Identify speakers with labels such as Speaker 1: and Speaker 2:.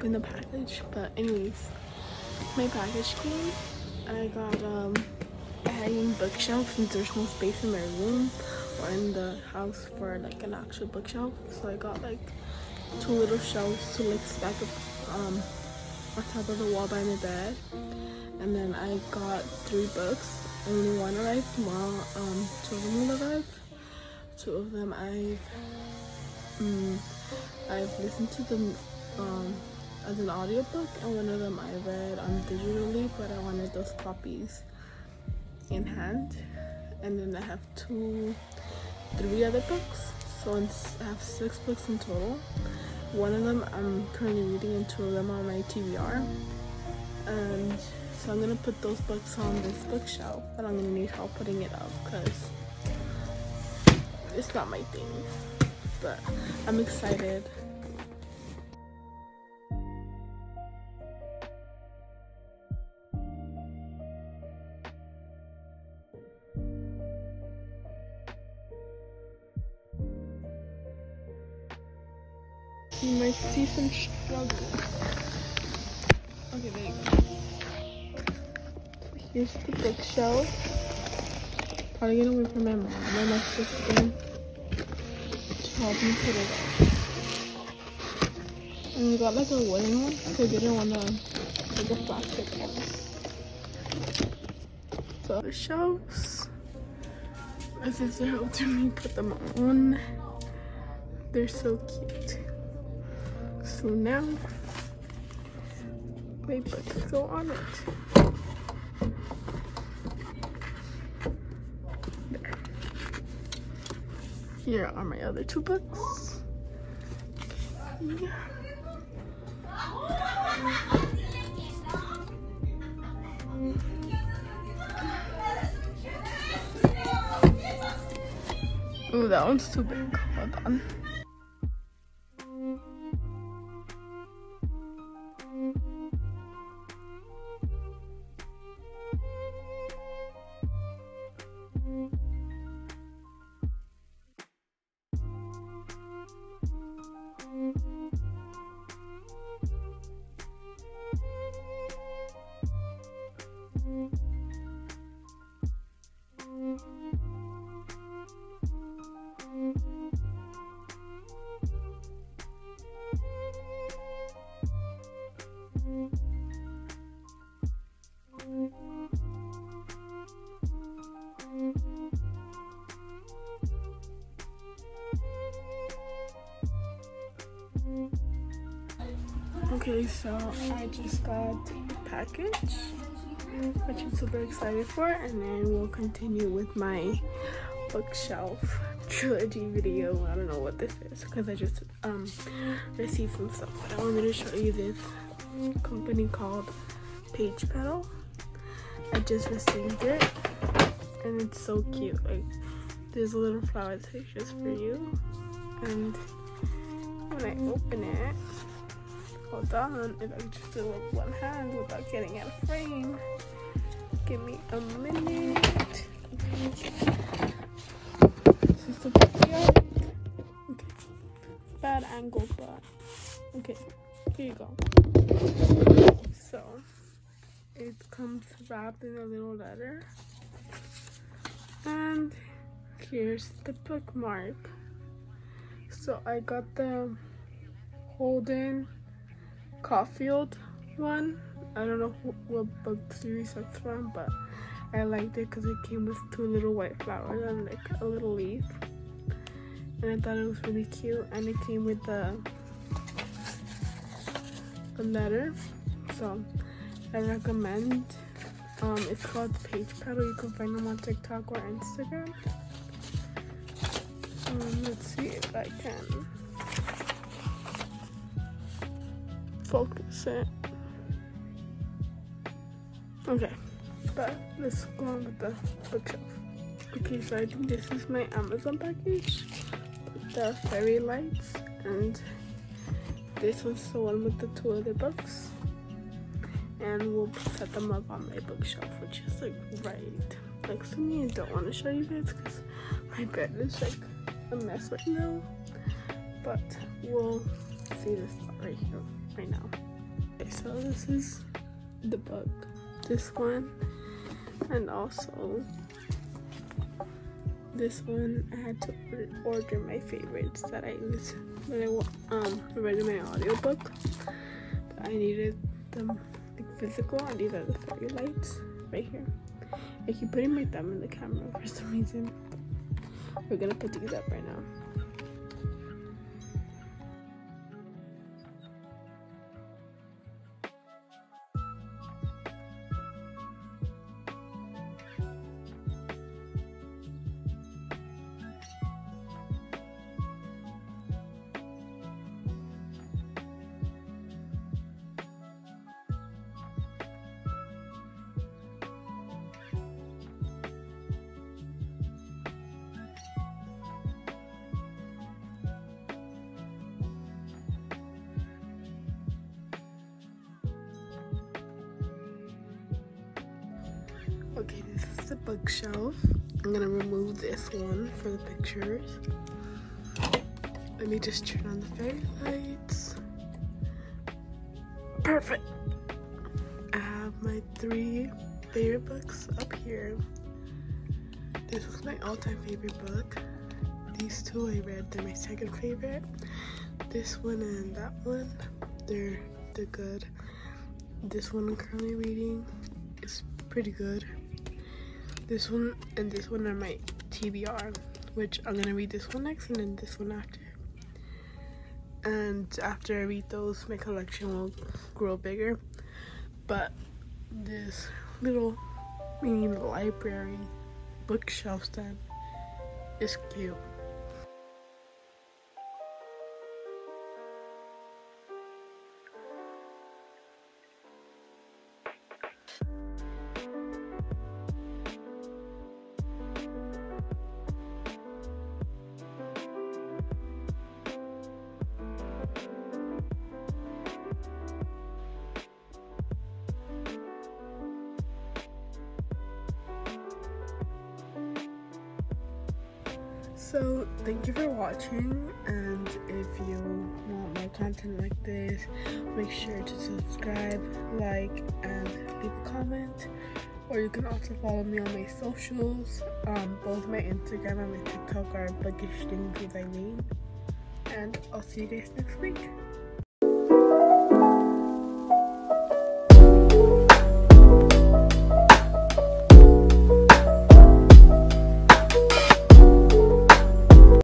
Speaker 1: open the package. But anyways, my package came. I got um a hanging bookshelf since there's no space in my room or in the house for like an actual bookshelf. So I got like two little shelves to like stack up um on top of the wall by my bed. And then I got three books. Only one arrived tomorrow. Um, two of them will arrive. Two of them I've um, I've listened to them um, as an audiobook and one of them I read on digitally but I wanted those copies in hand. And then I have two three other books. So I have six books in total. One of them I'm currently reading and two of them on my TBR and so I'm gonna put those books on this bookshelf but I'm gonna need help putting it up because it's not my thing. But I'm excited You might see some struggle. Okay, there you go. Here's the bookshelf. Probably get away from my mom my sister to help me put it up. And we got like a wooden one, so I didn't want to like a plastic one. So the shelves. My sister helped me put them on. They're so cute. So now my books go on it. Here are my other two books. Yeah. Ooh, that one's too big. Hold on. Okay, so I just got a package, which I'm super excited for, and then we'll continue with my bookshelf trilogy video. I don't know what this is because I just um received some stuff, but I wanted to show you this company called Page Petal. I just received it, and it's so cute. Like there's a little flower just for you, and when I open it. Hold on, if I just do it with one hand without getting out of frame. Give me a minute. This is the video. Okay. Bad angle, but okay. Here you go. So it comes wrapped in a little letter. And here's the bookmark. So I got the Holden Caulfield one. I don't know what book series that's from, but I liked it because it came with two little white flowers and like a little leaf. And I thought it was really cute. And it came with the, the letter. So I recommend. Um, it's called Page Petal. You can find them on TikTok or Instagram. Um, let's see if I can focus it. Okay, but let's go on with the bookshelf. Okay, so I think this is my Amazon package. The fairy lights and this one's the one with the two other books. And we'll set them up on my bookshelf, which is like right next to me. I don't want to show you guys because my bed is like a mess right now. But we'll see this right here right now. so this is the book. This one, and also this one. I had to order my favorites that I that I um read in my audiobook. But I needed them like physical, and these are the fairy lights right here. I keep putting my thumb in the camera for some reason. We're gonna put these up right now. Okay, this is the bookshelf. I'm gonna remove this one for the pictures. Let me just turn on the fairy lights. Perfect. I have my three favorite books up here. This was my all-time favorite book. These two I read, they're my second favorite. This one and that one, they're they're good. This one I'm currently reading is pretty good. This one and this one are my TBR, which I'm gonna read this one next and then this one after. And after I read those, my collection will grow bigger. But this little mini library bookshelf stand is cute. So thank you for watching and if you want more content like this, make sure to subscribe, like, and leave a comment. Or you can also follow me on my socials. Um, both my Instagram and my TikTok are bookish things with Ilene. And I'll see you guys next week.